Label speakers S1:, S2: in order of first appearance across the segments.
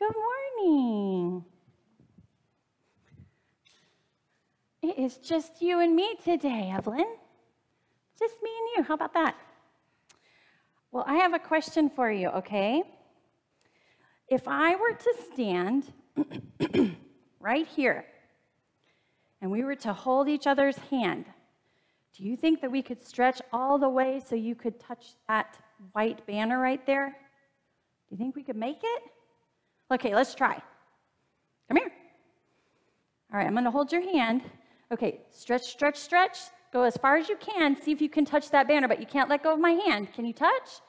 S1: Good morning. It is just you and me today, Evelyn. Just me and you. How about that? Well, I have a question for you, okay? If I were to stand right here and we were to hold each other's hand, do you think that we could stretch all the way so you could touch that white banner right there? Do you think we could make it? Okay, let's try. Come here. All right, I'm going to hold your hand. Okay, stretch, stretch, stretch. Go as far as you can. See if you can touch that banner, but you can't let go of my hand. Can you touch?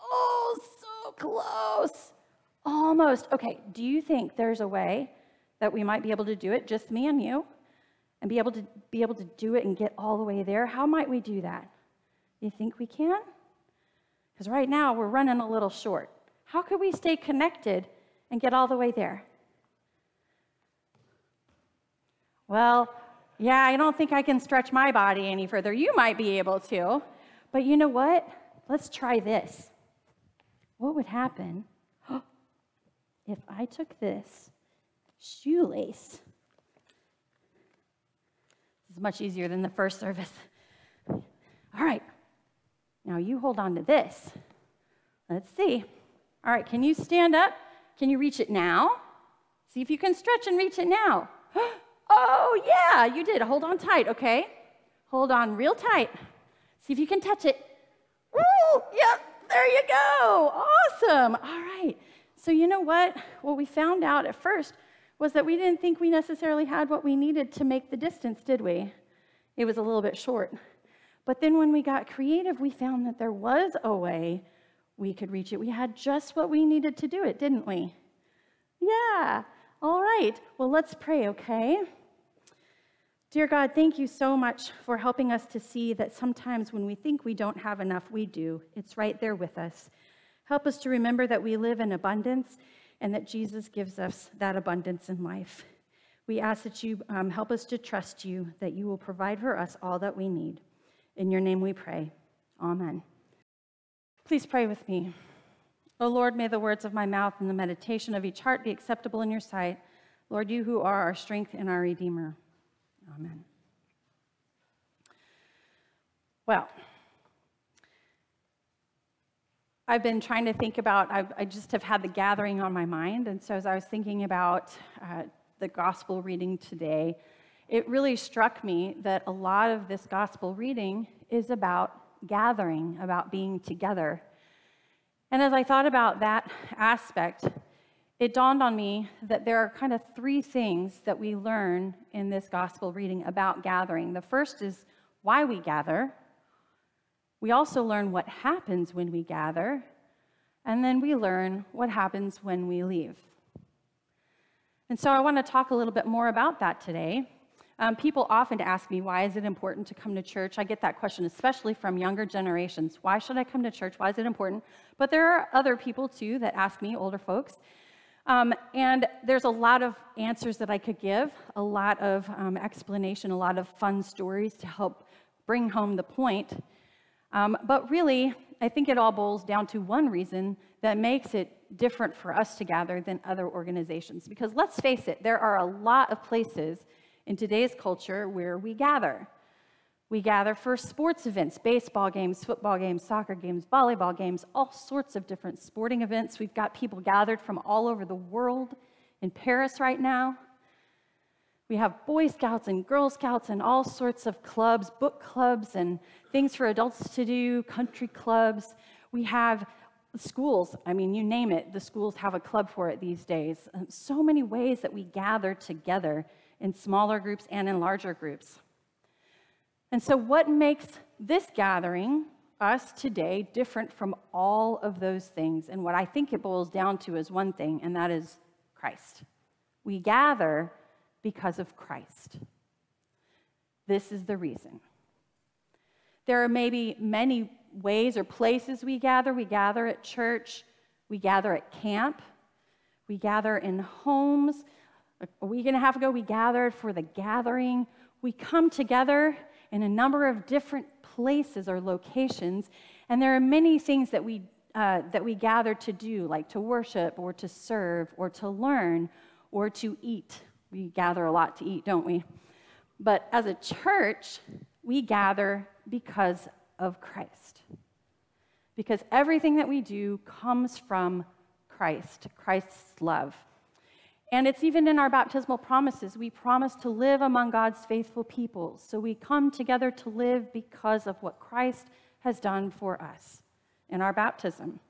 S1: Oh, so close. Almost. Okay, do you think there's a way that we might be able to do it, just me and you, and be able to be able to do it and get all the way there? How might we do that? You think we can? Because right now we're running a little short. How could we stay connected and get all the way there? Well, yeah, I don't think I can stretch my body any further. You might be able to. But you know what? Let's try this. What would happen if I took this shoelace? This is much easier than the first service. All right. Now you hold on to this. Let's see. All right, can you stand up? Can you reach it now? See if you can stretch and reach it now. Oh, yeah, you did. Hold on tight, okay? Hold on real tight. See if you can touch it. Woo! Yep, there you go. Awesome. All right. So, you know what? What we found out at first was that we didn't think we necessarily had what we needed to make the distance, did we? It was a little bit short. But then when we got creative, we found that there was a way we could reach it. We had just what we needed to do it, didn't we? Yeah. All right, well, let's pray, okay? Dear God, thank you so much for helping us to see that sometimes when we think we don't have enough, we do. It's right there with us. Help us to remember that we live in abundance and that Jesus gives us that abundance in life. We ask that you um, help us to trust you, that you will provide for us all that we need. In your name we pray. Amen. Please pray with me. O Lord, may the words of my mouth and the meditation of each heart be acceptable in your sight. Lord, you who are our strength and our Redeemer. Amen. Well, I've been trying to think about, I've, i just have had the gathering on my mind. And so as I was thinking about uh, the gospel reading today, it really struck me that a lot of this gospel reading is about gathering, about being together. And as I thought about that aspect, it dawned on me that there are kind of three things that we learn in this gospel reading about gathering. The first is why we gather. We also learn what happens when we gather. And then we learn what happens when we leave. And so I want to talk a little bit more about that today. Um, people often ask me, why is it important to come to church? I get that question, especially from younger generations. Why should I come to church? Why is it important? But there are other people too that ask me, older folks. Um, and there's a lot of answers that I could give, a lot of um, explanation, a lot of fun stories to help bring home the point. Um, but really, I think it all boils down to one reason that makes it different for us to gather than other organizations. Because let's face it, there are a lot of places in today's culture where we gather. We gather for sports events, baseball games, football games, soccer games, volleyball games, all sorts of different sporting events. We've got people gathered from all over the world in Paris right now. We have Boy Scouts and Girl Scouts and all sorts of clubs, book clubs, and things for adults to do, country clubs. We have schools. I mean, you name it, the schools have a club for it these days. So many ways that we gather together in smaller groups and in larger groups. And so, what makes this gathering, us today, different from all of those things? And what I think it boils down to is one thing, and that is Christ. We gather because of Christ. This is the reason. There are maybe many ways or places we gather. We gather at church, we gather at camp, we gather in homes, a week and a half ago, we gathered for the gathering. We come together in a number of different places or locations, and there are many things that we uh, that we gather to do, like to worship or to serve or to learn or to eat. We gather a lot to eat, don't we? But as a church, we gather because of Christ. Because everything that we do comes from Christ, Christ's love. And it's even in our baptismal promises. We promise to live among God's faithful people. So we come together to live because of what Christ has done for us in our baptism.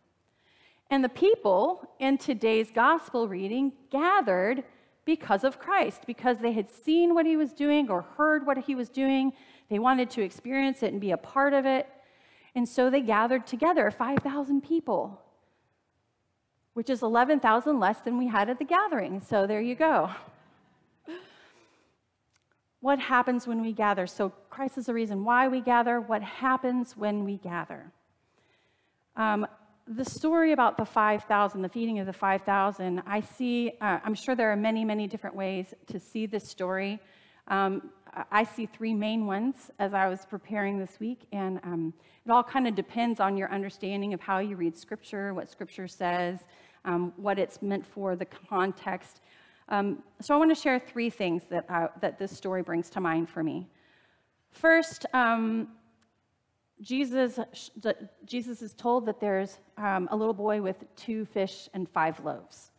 S1: And the people in today's gospel reading gathered because of Christ, because they had seen what he was doing or heard what he was doing. They wanted to experience it and be a part of it. And so they gathered together 5,000 people, which is 11,000 less than we had at the gathering. So there you go. What happens when we gather? So, Christ is the reason why we gather. What happens when we gather? Um, the story about the 5,000, the feeding of the 5,000, I see, uh, I'm sure there are many, many different ways to see this story. Um, I see three main ones as I was preparing this week, and um, it all kind of depends on your understanding of how you read Scripture, what Scripture says, um, what it's meant for, the context. Um, so I want to share three things that, uh, that this story brings to mind for me. First, um, Jesus, Jesus is told that there's um, a little boy with two fish and five loaves.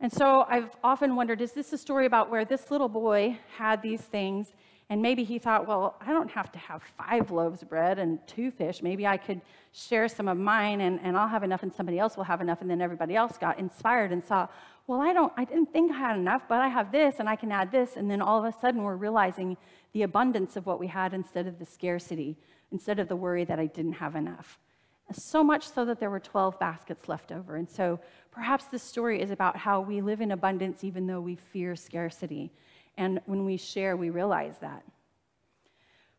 S1: And so I've often wondered is this a story about where this little boy had these things, and maybe he thought, well, I don't have to have five loaves of bread and two fish. Maybe I could share some of mine, and, and I'll have enough, and somebody else will have enough. And then everybody else got inspired and saw, well, I, don't, I didn't think I had enough, but I have this, and I can add this. And then all of a sudden, we're realizing the abundance of what we had instead of the scarcity instead of the worry that I didn't have enough. So much so that there were 12 baskets left over. And so perhaps this story is about how we live in abundance even though we fear scarcity. And when we share, we realize that.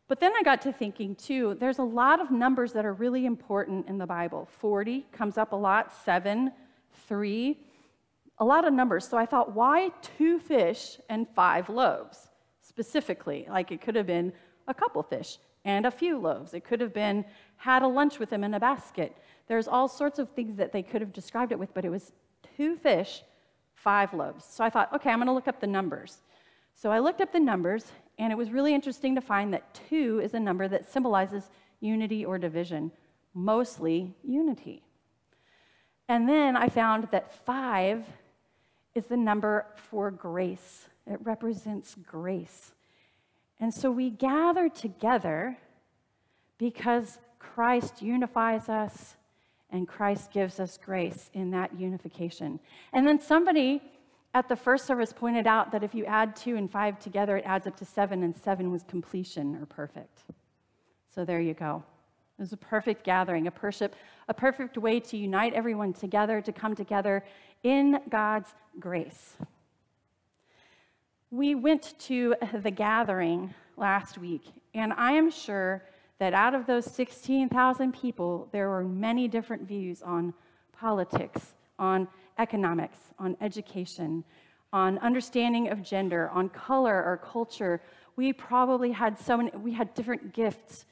S1: But then I got to thinking too, there's a lot of numbers that are really important in the Bible. 40 comes up a lot, 7, 3, a lot of numbers. So I thought, why two fish and five loaves specifically? Like it could have been a couple fish and a few loaves. It could have been had a lunch with them in a basket. There's all sorts of things that they could have described it with, but it was two fish, five loaves. So I thought, okay, I'm going to look up the numbers. So I looked up the numbers, and it was really interesting to find that two is a number that symbolizes unity or division, mostly unity. And then I found that five is the number for grace, it represents grace. And so we gather together because Christ unifies us and Christ gives us grace in that unification. And then somebody at the first service pointed out that if you add two and five together, it adds up to seven, and seven was completion or perfect. So there you go. It was a perfect gathering, a, perfect, a perfect way to unite everyone together, to come together in God's grace. We went to the gathering last week, and I am sure that out of those 16,000 people, there were many different views on politics, on economics, on education, on understanding of gender, on color or culture. We probably had so many, we had different gifts,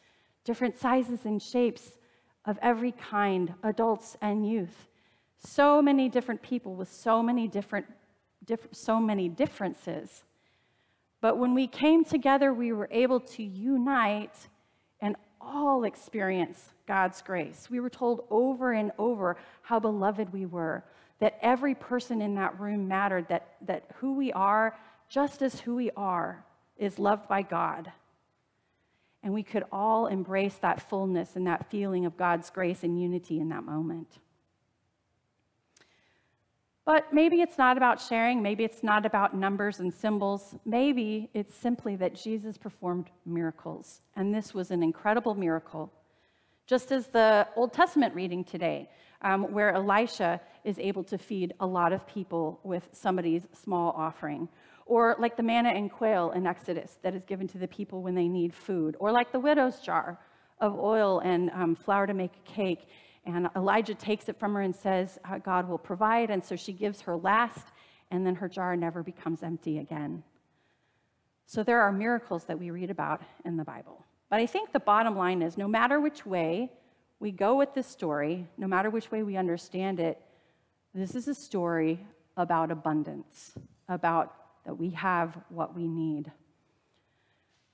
S1: different sizes and shapes of every kind, adults and youth. So many different people with so many different, diff- so many differences. But when we came together, we were able to unite and all experience God's grace. We were told over and over how beloved we were, that every person in that room mattered, that, that who we are, just as who we are, is loved by God. And we could all embrace that fullness and that feeling of God's grace and unity in that moment. But maybe it's not about sharing. Maybe it's not about numbers and symbols. Maybe it's simply that Jesus performed miracles. And this was an incredible miracle. Just as the Old Testament reading today, um, where Elisha is able to feed a lot of people with somebody's small offering. Or like the manna and quail in Exodus that is given to the people when they need food. Or like the widow's jar of oil and um, flour to make a cake and Elijah takes it from her and says, uh, God will provide. And so she gives her last, and then her jar never becomes empty again. So there are miracles that we read about in the Bible. But I think the bottom line is no matter which way we go with this story, no matter which way we understand it, this is a story about abundance, about that we have what we need.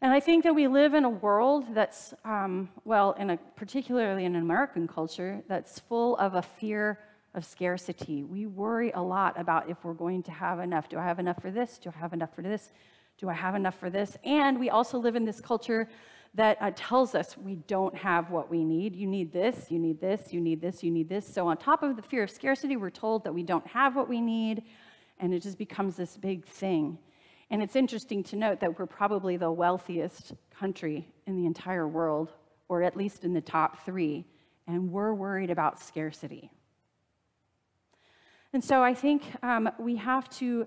S1: And I think that we live in a world that's, um, well, in a, particularly in an American culture, that's full of a fear of scarcity. We worry a lot about if we're going to have enough. Do I have enough for this? Do I have enough for this? Do I have enough for this? And we also live in this culture that uh, tells us we don't have what we need. You need this, you need this, you need this, you need this. So, on top of the fear of scarcity, we're told that we don't have what we need, and it just becomes this big thing. And it's interesting to note that we're probably the wealthiest country in the entire world, or at least in the top three, and we're worried about scarcity. And so I think um, we, have to,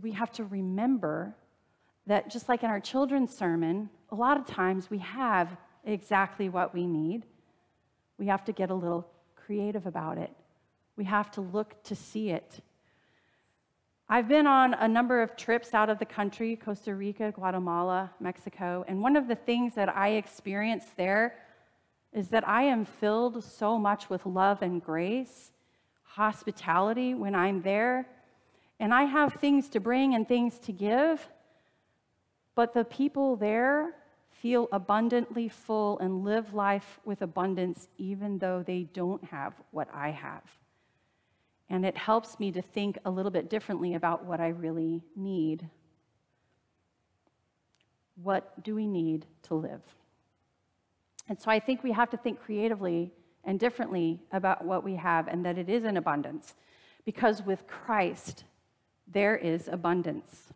S1: we have to remember that just like in our children's sermon, a lot of times we have exactly what we need. We have to get a little creative about it. We have to look to see it. I've been on a number of trips out of the country Costa Rica, Guatemala, Mexico, and one of the things that I experience there is that I am filled so much with love and grace, hospitality when I'm there, and I have things to bring and things to give, but the people there feel abundantly full and live life with abundance even though they don't have what I have. And it helps me to think a little bit differently about what I really need. What do we need to live? And so I think we have to think creatively and differently about what we have and that it is in abundance. Because with Christ, there is abundance.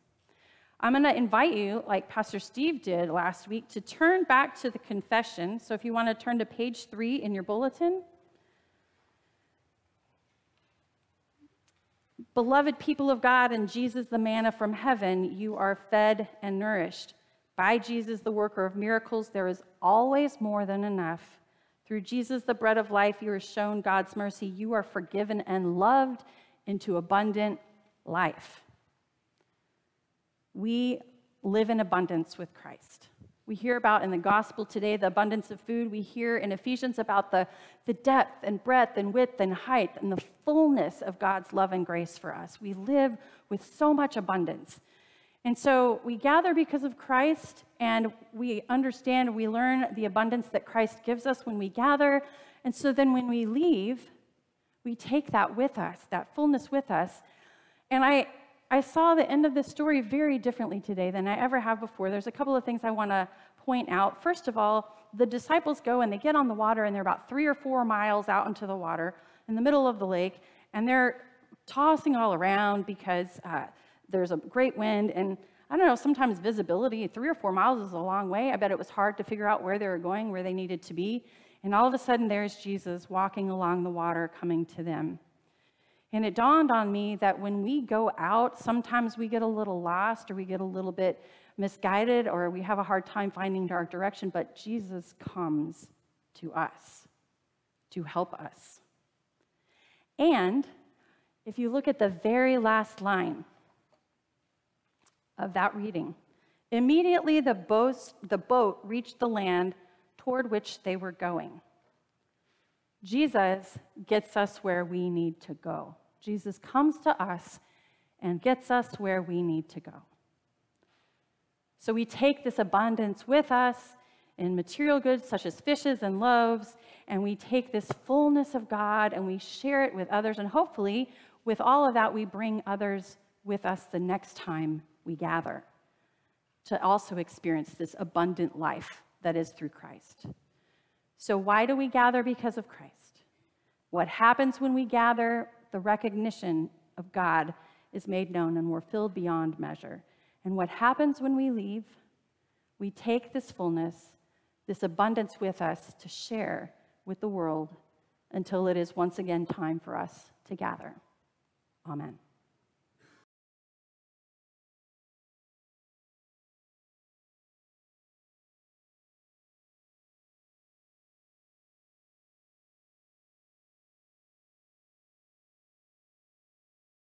S1: I'm going to invite you, like Pastor Steve did last week, to turn back to the confession. So if you want to turn to page three in your bulletin. Beloved people of God and Jesus, the manna from heaven, you are fed and nourished. By Jesus, the worker of miracles, there is always more than enough. Through Jesus, the bread of life, you are shown God's mercy. You are forgiven and loved into abundant life. We live in abundance with Christ. We hear about in the gospel today the abundance of food. We hear in Ephesians about the, the depth and breadth and width and height and the fullness of God's love and grace for us. We live with so much abundance. And so we gather because of Christ and we understand, we learn the abundance that Christ gives us when we gather. And so then when we leave, we take that with us, that fullness with us. And I, I saw the end of this story very differently today than I ever have before. There's a couple of things I want to point out. First of all, the disciples go and they get on the water, and they're about three or four miles out into the water in the middle of the lake, and they're tossing all around because uh, there's a great wind. And I don't know, sometimes visibility, three or four miles is a long way. I bet it was hard to figure out where they were going, where they needed to be. And all of a sudden, there's Jesus walking along the water coming to them. And it dawned on me that when we go out, sometimes we get a little lost or we get a little bit misguided or we have a hard time finding our direction, but Jesus comes to us to help us. And if you look at the very last line of that reading, immediately the boat, the boat reached the land toward which they were going. Jesus gets us where we need to go. Jesus comes to us and gets us where we need to go. So we take this abundance with us in material goods such as fishes and loaves, and we take this fullness of God and we share it with others. And hopefully, with all of that, we bring others with us the next time we gather to also experience this abundant life that is through Christ. So, why do we gather? Because of Christ. What happens when we gather? The recognition of God is made known and we're filled beyond measure. And what happens when we leave? We take this fullness, this abundance with us to share with the world until it is once again time for us to gather. Amen.